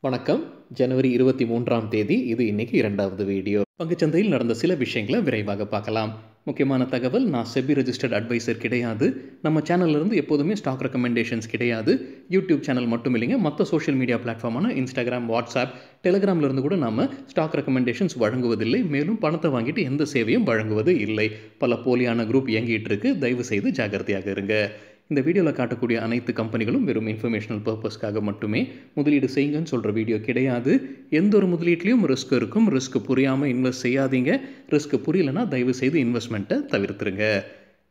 வணக்கம். ஜனவரி இருபத்தி மூன்றாம் தேதி. இது இன்னைக்கு இரண்டாவது வீடியோ. பங்குச்சந்தையில் நடந்த சில விஷயங்களை விரைவாக பார்க்கலாம். முக்கியமான தகவல் நான் செபி ரெஜிஸ்டர்ட் அட்வைசர் கிடையாது. நம்ம சேனல்லருந்து எப்போதுமே ஸ்டாக் ரெக்கமெண்டேஷன்ஸ் கிடையாது. யூடியூப் சேனல் மட்டும் இல்லைங்க மற்ற சோஷியல் மீடியா பிளாட்ஃபார்மான இன்ஸ்டாகிராம் வாட்ஸ்அப் டெலிகிராம்லேருந்து கூட நம்ம ஸ்டாக் ரெக்கமெண்டேஷன்ஸ் வழங்குவதில்லை. மேலும் பணத்தை வாங்கிட்டு எந்த சேவையும் வழங்குவது இல்லை. பல போலியான குரூப் இயங்கிட்டு இருக்கு. தயவு செய்து ஜாகிரதையாக இருங்க. இந்த வீடியோவில் காட்டக்கூடிய அனைத்து கம்பெனிகளும் வெறும் இன்ஃபர்மேஷனல் பர்பஸ்க்காக மட்டுமே முதலீடு செய்யுங்கன்னு சொல்கிற வீடியோ கிடையாது. எந்த ஒரு முதலீட்லேயும் ரிஸ்க் இருக்கும். ரிஸ்க் புரியாமல் இன்வெஸ்ட் செய்யாதீங்க. ரிஸ்க் புரியலைன்னா தயவு செய்து இன்வெஸ்ட்மெண்ட்டை தவிர்த்துருங்க.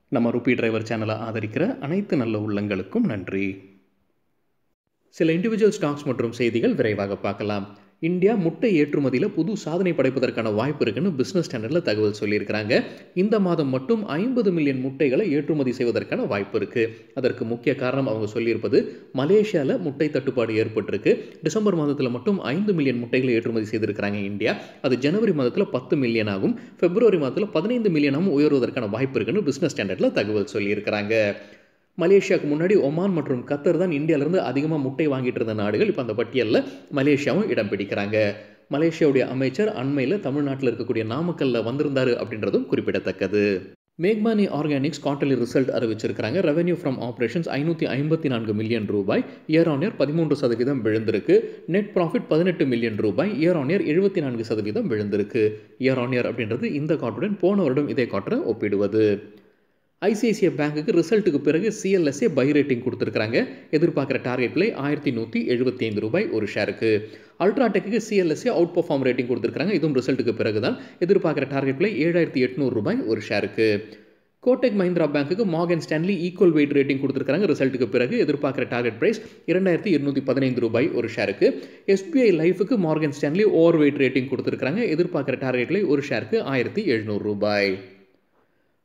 நம்ம ருபி டிரைவர் சேனலை ஆதரிக்கிற அனைத்து நல்ல உள்ளங்களுக்கும் நன்றி. சில இண்டிவிஜுவல் ஸ்டாக்ஸ் மற்றும் செய்திகள் விரைவாக பார்க்கலாம். இந்தியா முட்டை ஏற்றுமதியில் புது சாதனை படைப்பதற்கான வாய்ப்பு இருக்குன்னு பிஸ்னஸ் ஸ்டாண்டர்டில் தகவல் சொல்லியிருக்கிறாங்க. இந்த மாதம் மட்டும் ஐம்பது மில்லியன் முட்டைகளை ஏற்றுமதி செய்வதற்கான வாய்ப்பு இருக்குது அதற்கு முக்கிய காரணம் அவங்க சொல்லியிருப்பது மலேசியாவில் முட்டை தட்டுப்பாடு ஏற்பட்டிருக்கு. டிசம்பர் மாதத்தில் மட்டும் ஐந்து மில்லியன் முட்டைகளை ஏற்றுமதி செய்திருக்கிறாங்க இந்தியா. அது ஜனவரி மாதத்தில் பத்து மில்லியன் ஆகும். பிப்ரவரி மாதத்தில் பதினைந்து மில்லியனாகவும் உயர்வதற்கான வாய்ப்பு இருக்குன்னு பிஸ்னஸ் ஸ்டாண்டர்டில் தகவல் சொல்லியிருக்கிறாங்க. மலேசியாவுக்கு முன்னாடி ஒமான் மற்றும் கத்தர் தான் இந்தியாவிலேருந்து அதிகமாக முட்டை வாங்கிட்டு இருந்த நாடுகள். இப்போ அந்த பட்டியலில் மலேசியாவும் இடம் பிடிக்கிறாங்க. மலேசியாவுடைய அமைச்சர் அண்மையில் தமிழ்நாட்டில் இருக்கக்கூடிய நாமக்கல்ல வந்திருந்தாரு அப்படின்றதும் குறிப்பிடத்தக்கது. மேக்மானி ஆர்கானிக்ஸ் குவார்டர்லி ரிசல்ட் அறிவிச்சிருக்கிறாங்க. ரெவன்யூ ஃப்ரம் ஆப்ரேஷன்ஸ் ஐநூற்றி ஐம்பத்தி நான்கு மில்லியன் ரூபாய். இயர் ஆன் இயர் பதிமூன்று சதவீதம் விழுந்திருக்கு. நெட் ப்ராஃபிட் பதினெட்டு மில்லியன் ரூபாய். இயர் ஆன் இயர் எழுபத்தி நான்கு சதவீதம் விழுந்திருக்கு. இயர் ஆன் இயர் அப்படின்றது இந்த காட்டுடன் போன வருடம் இதே காட்டுற ஒப்பிடுவது. ஐசிஐசிஐ பேங்க்குக்கு ரிசல்ட்டுக்கு பிறகு சிஎல்எஸ்ஏ பை ரேட்டிங் கொடுத்துருக்காங்க எதிர்பார்க்குற டார்கெட் விலை ஆயிரத்தி நூற்றி எழுபத்தி ஐந்து ரூபாய் ஒரு ஷேருக்கு. அல்ட்ராடெக்கு சிஎல்எஸ்ஏ அவுட் பர்ஃபார்ம் ரேட்டிங் கொடுத்துருக்காங்க இதுவும் ரிசல்ட்டுக்கு பிறகு தான் எதிர்பார்க்குற டார்கெட் விலை ஏழாயிரத்தி எட்நூறு ரூபாய் ஒரு ஷேருக்கு. கோட்டெக் மஹிந்திரா பேங்க்குக்கு Morgan Stanley equal weight rating கொடுத்துருக்காங்க ரிசல்ட்டுக்கு பிறகு எதிர்பார்க்குற டார்கெட் பிரைஸ் இரண்டாயிரத்தி இருநூற்றி பதினைந்து ரூபாய் ஒரு ஷேருக்கு. எஸ்பிஐ லைஃபுக்கு Morgan Stanley over weight rating கொடுத்துருக்காங்க எதிர்பார்க்குற டார்கெட் ஒரு ஷேருக்கு ஆயிரத்தி எழுநூறு ரூபாய்.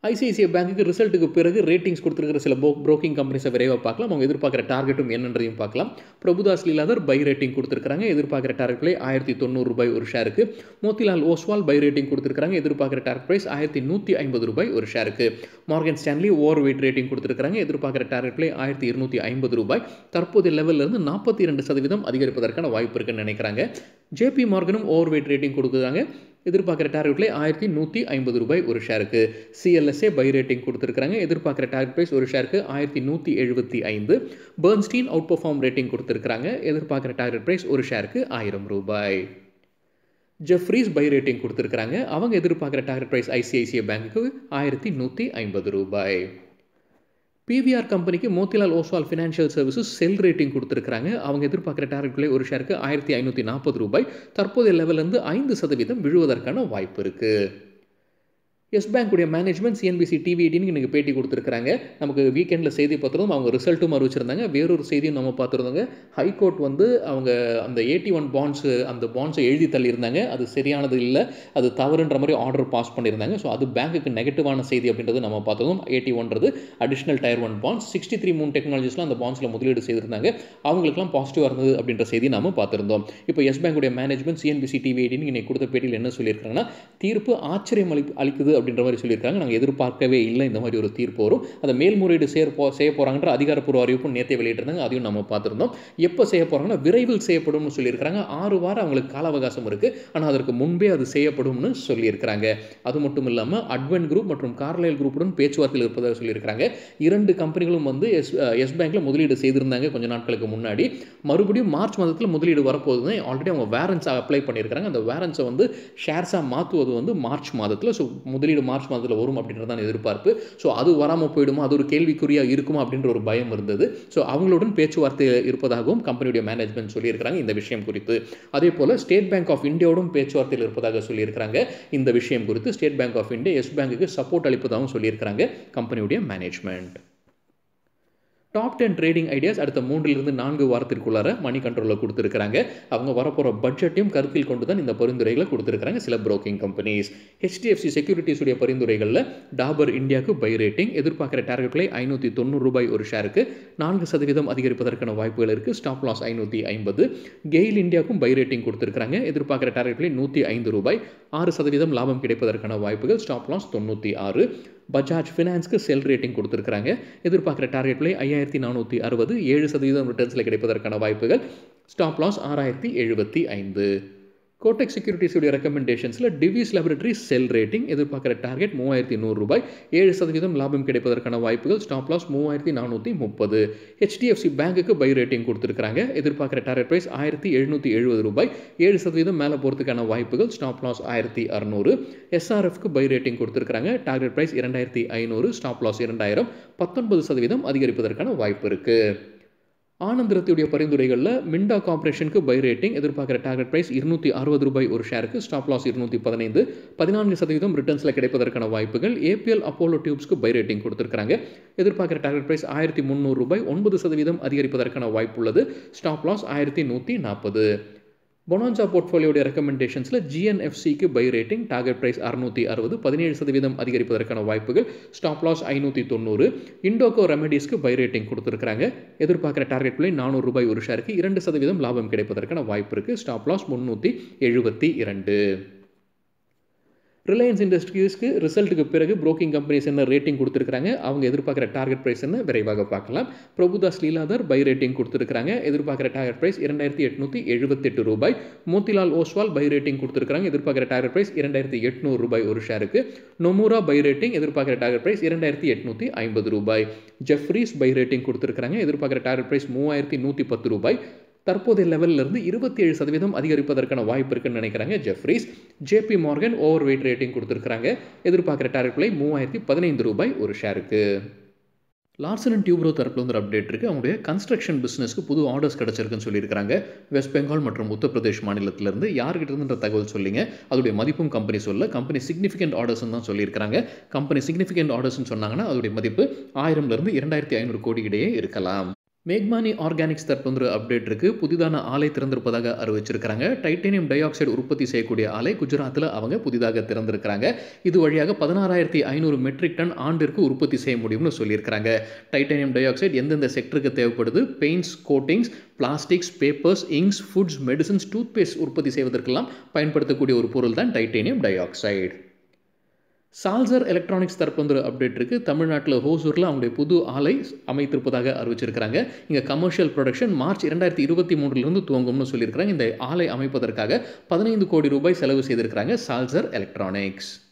ஐசிஐசிஐ பேங்க்குக்கு ரிசல்ட்டுக்கு பிறகு ரேட்டிங்ஸ் கொடுத்துருக்கிற சில போ ப்ரோக்கிங் கம்பெனிஸை விரைவாக பார்க்கலாம். அவங்க எதிர்பார்க்குற டார்கெட்டும் என்னன்றதையும் பார்க்கலாம். பிரபுதாஸ் லீலாதர் பை ரேட்டிங் கொடுத்துருக்காங்க எதிர்பார்க்குற டார்கெட் பிளே ஆயிரத்தி தொண்ணூறு ரூபாய் ஒரு ஷேருக்கு மோத்திலால் ஓஸ்வால் பை ரேட்டிங் கொடுத்துருக்காங்க எதிர்பார்க்குற டார்கெட் ப்ரைஸ் ஆயிரத்தி நூற்றி ஐம்பது ரூபாய் ஒரு ஷேருக்கு Morgan Stanley over weight rating கொடுத்துருக்காங்க எதிர்பார்க்குற டார்கெட் பிளே ஆயிரத்தி இருநூற்றி ஐம்பது ரூபாய். தற்போதைய லெவலிருந்து நாற்பத்தி இரண்டு சதவீதம் அதிகரிப்பதற்கான வாய்ப்பு இருக்குன்னு நினைக்கிறாங்க. ஜேபி மார்கனும் ஓவர் வெயிட் ரேட்டிங் கொடுக்குறாங்க. எதிர்பார்க்குற டார்கெட்ல ஆயிரத்தி நூற்றி ஐம்பது ரூபாய் ஒரு ஷேருக்கு சிஎல்எஸ்ஏ பை ரேட்டிங் கொடுத்துருக்காங்க எதிர்பார்க்குற டார்கெட் ப்ரைஸ் ஒரு ஷேருக்கு ஆயிரத்தி நூற்றி எழுபத்தி ஐந்து. பேர்ன்ஸ்டீன் அவுட் பர்ஃபார்ம் ரேட்டிங் கொடுத்துருக்காங்க எதிர்பார்க்குற டார்கெட் ப்ரைஸ் ஒரு ஷேருக்கு ஆயிரம் ரூபாய். ஜெஃப்ரீஸ் பை ரேட்டிங் கொடுத்துருக்காங்க அவங்க எதிர்பார்க்குற டார்கெட் ப்ரைஸ் ஐசிஐசிஐ பேங்க்குக்கு ஆயிரத்தி நூற்றி ஐம்பது ரூபாய். பிவிஆர் கம்பெனிக்கு Motilal Oswal financial services sell rating கொடுத்துருக்காங்க அவங்க எதிர்பார்க்குற டார்கெட் விலை ஒரு ஷேருக்கு ஆயிரத்தி ஐநூற்றி நாற்பது ரூபாய். தற்போதைய லெவலிருந்து ஐந்து சதவீதம் விழுவதற்கான வாய்ப்பு இருக்குது எஸ் பேங்க்குடைய மேனேஜ்மெண்ட் சிஎன்பிசி டிவிடின்னு இன்றைக்கி பேட்டி கொடுத்துருக்காங்க நமக்கு வீக்கெண்டில் செய்தி பார்த்துருந்தோம். அவங்க ரிசல்ட்டும் அறிவிச்சிருந்தாங்க. வேறொரு செய்தியும் நம்ம பார்த்துருந்தோங்க. ஹைகோர்ட் வந்து அவங்க அந்த எயிட்டி ஒன் பாண்ட்ஸு அந்த பாண்ட்ஸை எழுதி தள்ளியிருந்தாங்க. அது சரியானது இல்லை. அது தவறுன்ற மாதிரி ஆர்டர் பாஸ் பண்ணியிருந்தாங்க. ஸோ அது பேங்க்குக்கு நெகட்டிவான செய்தி அப்படின்றது நம்ம பார்த்துருந்தோம். Eighty ஒன்றது additional tier one bonds sixty three மூணு டெக்னாலஜிஸ்லாம் அந்த பாண்ட்ஸில் முதலீடு செய்திருந்தாங்க. அவங்களுக்குலாம் பாசிட்டிவாக இருந்தது அப்படின்ற செய்தி நம்ம பார்த்துருந்தோம். இப்போ எஸ் பேங்குடைய மேனேஜ்மெண்ட் சிஎன்பிசி டிவிடின்னு இன்னைக்கு கொடுத்த பேட்டியில் என்ன சொல்லியிருக்காங்கன்னா தீர்ப்பு ஆச்சரியம் அளிக்குது அப்படின்ற மாதிரி சொல்லியிருக்காங்க. நாங்கள் எதிர்பார்க்கவே இல்லை இந்த மாதிரி ஒரு தீர்ப்பு வரும். அதை மேல்முறையீடு செய்ய போ செய்ய போகிறாங்கன்ற அதிகாரப்பூர்வ அறிவிப்பும் நேற்றே வெளியிட்டிருந்தாங்க. அதையும் நம்ம பார்த்துருந்தோம். எப்போ செய்ய போகிறாங்கன்னா விரைவில் செய்யப்படும்னு சொல்லியிருக்காங்க ஆறு வாரம் அவங்களுக்கு கால அவகாசம் இருக்குது ஆனால் அதற்கு முன்பே அது செய்யப்படும்னு சொல்லியிருக்கிறாங்க. அது மட்டும் இல்லாமல் அட்வென்ட் குரூப் மற்றும் கார்லைல் குரூப்புடன் பேச்சுவார்த்தையில் இருப்பதாக சொல்லியிருக்காங்க இரண்டு கம்பெனிகளும் வந்து எஸ் எஸ் பேங்க்கில் முதலீடு செய்திருந்தாங்க கொஞ்ச நாட்களுக்கு முன்னாடி. மறுபடியும் மார்ச் மாதத்தில் முதலீடு வரப்போகுது ஆல்ரெடி அவங்க வேரன்ஸ் அப்ளை பண்ணியிருக்கிறாங்க. அந்த வேரன்ஸை வந்து ஷேர்ஸாக மாற்றுவது வந்து மார்ச் மாதத்தில். ஸோ முதலீடு மார்ச் மாதத்தில் வரும் அப்படின்றதான் எதிர்பார்ப்பு. ஸோ அது வராமல் போயிடுமா? அது ஒரு கேள்விக்குறியாக இருக்குமா? அப்படின்ற ஒரு பயம் இருந்தது. ஸோ அவங்களுடன் பேச்சுவார்த்தை இருப்பதாகவும் கம்பெனியுடைய மேனேஜ்மெண்ட் சொல்லியிருக்கிறாங்க இந்த விஷயம் குறித்து. அதே போல் ஸ்டேட் பேங்க் ஆஃப் இந்தியாவோடும் பேச்சுவார்த்தையில் இருப்பதாக சொல்லியிருக்கிறாங்க இந்த விஷயம் குறித்து. State bank of India Yes பேங்குக்கு சப்போர்ட் அளிப்பதாகவும் சொல்லியிருக்கிறாங்க கம்பெனியுடைய management top ten trading ideas அடுத்த மூன்றிலிருந்து நான்கு வாரத்திற்குள்ளார மணி கண்ட்ரோலில் கொடுத்துருக்காங்க அவங்க வரப்போகிற பட்ஜெட்டையும் கருத்தில் கொண்டு தான் இந்த பரிந்துரைகளை கொடுத்துருக்காங்க சில ப்ரோக்கிங் கம்பெனிஸ் ஹெச்டிஎஃப்சி செக்யூரிட்டிஸுடைய பரிந்துரைகளில் டாபர் இந்தியாவுக்கு பை ரேட்டிங் எதிர்பார்க்குற டார்கெட் விலை ஐநூற்றி தொண்ணூறு ரூபாய் ஒரு ஷேருக்கு நான்கு சதவீதம் அதிகரிப்பதற்கான வாய்ப்புகள் இருக்குது ஸ்டாப் லாஸ் ஐநூற்றி ஐம்பது. கெயில் இந்தியாவுக்கும் பை ரேட்டிங் கொடுத்துருக்காங்க எதிர்பார்க்குற டார்கெட் விலை நூற்றி ஐந்து ரூபாய். ஆறு சதவீதம் லாபம் கிடைப்பதற்கான வாய்ப்புகள் ஸ்டாப் லாஸ் தொண்ணூற்றி ஆறு. பஜாஜ் ஃபினான்ஸ்க்கு செல் ரேட்டிங் கொடுத்துருக்காங்க எதிர்பார்க்குற டார்கெட் விலை ஐயாயிரத்தி நானூற்றி அறுபது ஏழு சதவீதம் ரிட்டர்ன்ஸில் கிடைப்பதற்கான வாய்ப்புகள். ஸ்டாப் லாஸ் ஆறாயிரத்தி எழுபத்தி ஐந்து. கோடெக் செக்யூரிட்டிஸுடைய ரெக்கமெண்டேஷன்ஸில் டிவிஸ் லேபரட்டரி செல் ரேட்டிங் எதிர்பார்க்குற டார்கெட் மூவாயிரத்தி நூறு ரூபாய். ஏழு சதவீதம் லாபம் கிடைப்பதற்கான வாய்ப்புகள் ஸ்டாப் லாஸ் மூவாயிரத்தி நானூற்றி முப்பது. ஹெச்டிஎஃப்சி பேங்குக்கு பை ரேட்டிங் கொடுத்துருக்காங்க எதிர்பார்க்குற டார்கெட் ப்ரைஸ் ஆயிரத்தி எழுநூற்றி எழுபது ரூபாய். ஏழு சதவீதம் மேலே போகிறதுக்கான வாய்ப்புகள் ஸ்டாப் லாஸ் ஆயிரத்தி அறநூறு. எஸ்ஆர்எஃப்க்கு பை ரேட்டிங் கொடுத்துருக்காங்க டார்கெட் ப்ரைஸ் இரண்டாயிரத்தி ஐநூறு ஸ்டாப் லாஸ் இரண்டாயிரம். பத்தொன்பது சதவீதம் அதிகரிப்பதற்கான வாய்ப்பு இருக்குது ஆனந்தரத்துடைய பரிந்துரைகளில் மிண்டா கார்பரேஷனுக்கு பை ரேட்டிங் எதிர்பார்க்குற டார்கெட் ப்ரைஸ் இருநூற்றி அறுபது ரூபாய் ஒரு ஷேருக்கு ஸ்டாப் லாஸ் இருநூற்றி பதினைந்து பதினான்கு சதவீதம் ரிட்டர்ன்ஸில் கிடைப்பதற்கான வாய்ப்புகள். ஏபிஎல் அப்போலோ டியூப்ஸ்க்கு பை ரேட்டிங் கொடுத்துருக்காங்க எதிர்பார்க்குற டார்கெட் ப்ரைஸ் ஆயிரத்தி முந்நூறு ரூபாய் ஒன்பது சதவீதம் அதிகரிப்பதற்கான வாய்ப்பு உள்ளது. ஸ்டாப் லாஸ் ஆயிரத்தி நூற்றி நாற்பது. பொனான்சா போர்ட்ஃபோலியோடைய ரெக்கமெண்டேஷன்ஸில் ஜிஎன்எஃப்சிக்கு பை ரேட்டிங் டார்கெட் ப்ரைஸ் அறுநூற்றி அறுபது பதினேழு சதவீதம் அதிகரிப்பதற்கான வாய்ப்புகள் ஸ்டாப் லாஸ் ஐநூற்றி தொண்ணூறு. இண்டோகோ ரெமடிஸ்க்கு பை ரேட்டிங் கொடுத்துருக்காங்க எதிர்பார்க்குற டார்கெட் விலை நானூறு ரூபாய் ஒரு ஷேருக்கு இரண்டு சதவீதம் லாபம் கிடைப்பதற்கான வாய்ப்பு இருக்குது ஸ்டாப் லாஸ் முந்நூற்றி எழுபத்தி இரண்டு. ரிலையன்ஸ் இண்டஸ்ட்ரீஸ்க்கு ரிசல்ட்டுக்கு பிறகு புரோக்கிங் கம்பெனிஸ் என்ன ரேட்டிங் கொடுத்துருக்காங்க அவங்க எதிர்பார்க்குற டார்கெட் ப்ரைஸ் என்ன? விரைவாக பார்க்கலாம். பிரபுதாஸ் லீலாதர் பை ரேட்டிங் கொடுத்துருக்காங்க எதிர்பார்க்குற டார்கெட் ப்ரைஸ் இரண்டாயிரத்தி எட்நூற்றி எழுபத்தெட்டு ரூபாய். மோத்திலால் ஓஸ்வால் பை ரேட்டிங் கொடுத்துருக்காங்க எதிர்பார்க்குற டார்கெட் ப்ரைஸ் இரண்டாயிரத்தி எட்நூறு ரூபாய் ஒரு ஷேருக்கு நொமூரா பை ரேட்டிங் எதிர்பார்க்குற டார்கெட் ப்ரைஸ் இரண்டாயிரத்தி எட்நூற்றி ஐம்பது ரூபாய். ஜெஃப்ரீஸ் பை ரேட்டிங் கொடுத்துருக்காங்க எதிர்பார்க்குற டார்கெட் ப்ரைஸ் மூவாயிரத்தி நூற்றி பத்து ரூபாய். தற்போதைய லெவலிலிருந்து இருபத்தி ஏழு சதவீதம் அதிகரிப்பதற்கான வாய்ப்பு இருக்குன்னு நினைக்கிறாங்க Jefferies. JP Morgan overweight rating கொடுத்துருக்காங்க எதிர்பார்க்குற டார்கெட் விலை மூவாயிரத்தி பதினைந்து ரூபாய் ஒரு ஷேருக்கு லார்சன் அண்ட் டியூப்ரோ தரப்பில் வந்து ஒரு அப்டேட் இருக்குது அவங்களுடைய கன்ஸ்ட்ரக்ஷன் பிஸ்னஸ்க்கு புது ஆர்டர்ஸ் கிடச்சிருக்குன்னு சொல்லியிருக்காங்க வெஸ்ட் பெங்கால் மற்றும் உத்தரப்பிரதேஷ் மாநிலத்திலிருந்து யார்கிட்ட இருந்துன்ற தகவல் சொல்லிங்க. அதோடைய மதிப்பும் கம்பெனி சொல்ல கம்பெனி சிக்னிஃபிகண்ட் ஆர்டர்ஸ்னு தான் சொல்லியிருக்காங்க கம்பெனி சிக்னிஃபிகண்ட் ஆர்டர்ஸ்னு சொன்னாங்கன்னா அதோடைய மதிப்பு ஆயிரம்லேருந்து இரண்டாயிரத்தி ஐநூறு கோடி இடையே இருக்கலாம். மேக்மானி ஆர்கானிக்ஸ் தரப்பு அப்டேட் இருக்கு. புதிதான ஆலை திறந்திருப்பதாக அறிவிச்சிருக்காங்க டைட்டேனியம் டை ஆக்சைடு உற்பத்தி செய்யக்கூடிய ஆலை குஜராத்தில் அவங்க புதிதாக திறந்திருக்கிறாங்க. இது வழியாக பதினாறாயிரத்தி ஐநூறு மெட்ரிக் டன் ஆண்டிற்கு உற்பத்தி செய்ய முடியும்னு சொல்லியிருக்கிறாங்க. டைட்டேனியம் டை ஆக்சைடு எந்தெந்த செக்டருக்கு தேவைப்படுது? Paints coatings plastics papers inks foods medicines toothpaste உற்பத்தி செய்வதற்கெல்லாம் பயன்படுத்தக்கூடிய ஒரு பொருள் தான் titanium dioxide saucer electronics தரப்பு வந்து அப்டேட் இருக்குது தமிழ்நாட்டில் ஹோசூரில் அவங்களுடைய புது ஆலை அமைத்திருப்பதாக அறிவிச்சிருக்கிறாங்க. இங்கே கமர்ஷியல் ப்ரொடக்ஷன் மார்ச் இரண்டாயிரத்தி இருபத்தி மூன்றிலிருந்து துவங்கும்னு சொல்லியிருக்கிறாங்க. இந்த ஆலை அமைப்பதற்காக பதினைந்து கோடி ரூபாய் செலவு செய்திருக்கிறாங்க சால்சர் எலக்ட்ரானிக்ஸ்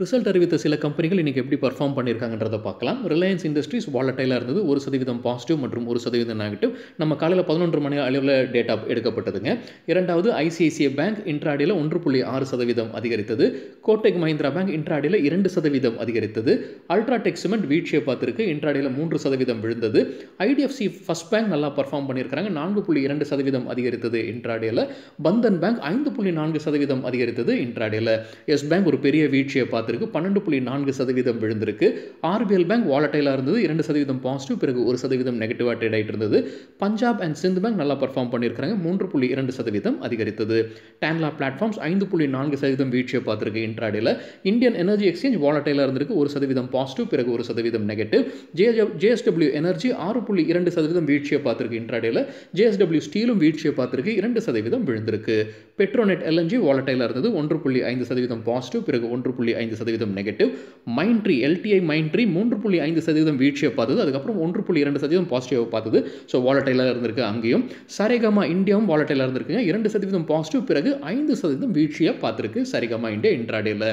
ரிசல்ட் அறிவித்த சில கம்பெனிகள் இன்றைக்கி எப்படி பர்ஃபார்ம் பண்ணியிருக்காங்கன்றதை பார்க்கலாம். ரிலையன்ஸ் இண்டஸ்ட்ரீஸ் வாலட்டைலாக இருந்தது. ஒரு சதவீதம் பாசிட்டிவ் மற்றும் ஒரு சதவீதம் நெகட்டிவ் நம்ம காலையில் பதினொன்று மணி அளவில் டேட்டா எடுக்கப்பட்டதுங்க. இரண்டாவது ஐசிஐசிஐ பேங்க் இன்ட்ராடியில் ஒன்று புள்ளி ஆறு சதவீதம் அதிகரித்தது. கோட்டெக் மஹிந்திரா பேங்க் இன்ட்ராடியில் இரண்டு சதவீதம் அதிகரித்தது. அல்ட்ராடெக் சிமெண்ட் வீழ்ச்சியை பார்த்துருக்கு. இன்ட்ராடியில் மூன்று சதவீதம் விழுந்தது. ஐடிஎஃப்சி ஃபஸ்ட் பேங்க் நல்லா பர்ஃபார்ம் பண்ணியிருக்காங்க நான்கு புள்ளி இரண்டு சதவீதம் அதிகரித்தது இன்ட்ராடியில் பந்தன் பேங்க் ஐந்து புள்ளி நான்கு சதவீதம் அதிகரித்தது இன்ட்ராடியில் எஸ் பேங்க் ஒரு பெரிய வீழ்ச்சியை பார்த்து பார்த்துருக்கு பன்னெண்டு புள்ளி நான்கு சதவீதம் விழுந்திருக்கு. ஆர்பிஎல் பேங்க் வாலட்டைலாக இருந்தது. இரண்டு சதவீதம் பாசிட்டிவ் பிறகு ஒரு சதவீதம் நெகட்டிவாக ட்ரேட் ஆகிட்டு இருந்தது. பஞ்சாப் அண்ட் சிந்து பேங்க் நல்லா பர்ஃபார்ம் பண்ணியிருக்காங்க மூன்று புள்ளி இரண்டு சதவீதம் அதிகரித்தது. டேன்லா பிளாட்ஃபார்ம்ஸ் ஐந்து புள்ளி நான்கு சதவீதம் வீழ்ச்சியை பார்த்துருக்கு இன்ட்ராடேல இந்தியன் எனர்ஜி எக்ஸ்சேஞ்ச் வாலட்டைலாக இருந்திருக்கு. ஒரு சதவீதம் பாசிட்டிவ் பிறகு ஒரு சதவீதம் நெகட்டிவ் ஜே ஜேஎஸ்டபிள்யூ எனர்ஜி ஆறு புள்ளி இரண்டு சதவீதம் வீழ்ச்சியை பார்த்துருக்கு இன்ட்ராடேல ஜேஎஸ்டபிள்யூ ஸ்டீலும் வீழ்ச்சியை பார்த்துருக்கு. இரண்டு சதவீதம் விழுந்திருக்கு. பெட்ரோநெட் எல்என்ஜி வாலட்டைலாக இருந்தது. ஒன்று புள்ளி ஐந்து சதவீதம் பாசிட்டிவ் பிறகு ஒன்று புள்ளி ஐந்து ஐந்து சதவீதம் நெகட்டிவ் மைண்ட்ரி எல்டிஐ மைண்ட்ரி மூன்று புள்ளி ஐந்து சதவீதம் வீழ்ச்சியை பார்த்தது. அதுக்கப்புறம் ஒன்று புள்ளி இரண்டு சதவீதம் பாசிட்டிவாக பார்த்தது. ஸோ வாலட்டைலாக இருந்திருக்கு அங்கேயும். சரிகமா இந்தியாவும் வாலட்டைலாக இருந்திருக்குங்க. இரண்டு சதவீதம் பாசிட்டிவ் பிறகு ஐந்து சதவீதம் வீழ்ச்சியாக பார்த்துருக்கு சரிகமா இந்தியா இன்ட்ராடேல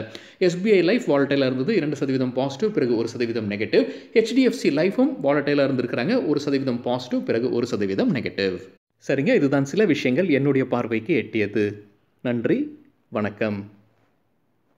எஸ்பிஐ லைஃப் வாலட்டைலாக இருந்தது. இரண்டு சதவீதம் பாசிட்டிவ் பிறகு ஒரு சதவீதம் நெகட்டிவ் ஹெச்டிஎஃப்சி லைஃபும் வாலட்டைலாக இருந்திருக்கிறாங்க. ஒரு சதவீதம் பாசிட்டிவ் பிறகு ஒரு சதவீதம் நெகட்டிவ் சரிங்க இதுதான் சில விஷயங்கள் என்னுடைய பார்வைக்கு எட்டியது. நன்றி வணக்கம்.